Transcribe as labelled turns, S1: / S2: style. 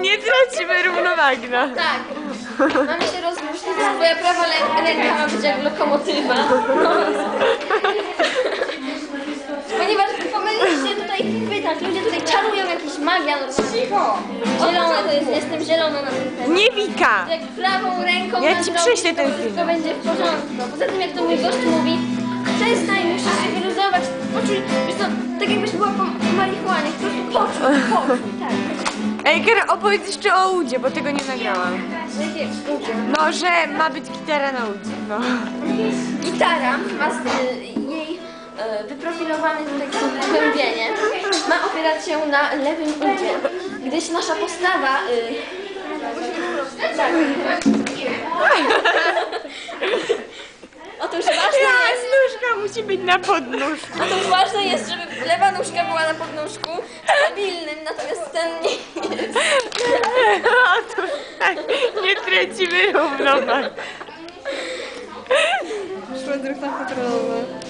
S1: Nie tracimy równowagi, no.
S2: Tak. Mamy się rozróżnić. Twoja prawa ręka ma być jak lokomotywa. Ponieważ pomyliliście tutaj pytać, ludzie tutaj czarują jakieś magia normalnie. Zielone to jest, jestem zielona na ten temat.
S1: Nie Wika!
S2: Jak prawą ręką
S1: Ja
S2: mam
S1: ci
S2: zrobić,
S1: prześlę ten
S2: to
S1: film.
S2: wszystko będzie w porządku. Poza tym jak to mój gość mówi, przestań, musisz się wyluzować, poczuj, wiesz co, tak jakbyś była po marihuanie, po prostu poczuj, poczuj, tak.
S1: Ej, Kara, opowiedz jeszcze o Udzie, bo tego nie nagrałam. No, że ma być gitara na Udzie, no.
S2: Gitara ma z, y, jej y, wyprofilowane tutaj zgłębienie ma opierać się na lewym udzie, gdyż nasza postawa y, tak. Otóż ważne jest,
S1: nóżka musi być na podnóżku.
S2: otóż ważne jest, żeby lewa nóżka była na podnóżku stabilnym, natomiast ten nie jest.
S1: Otóż tak, nie tracimy równowagi.
S3: Szła druga kontrolowa.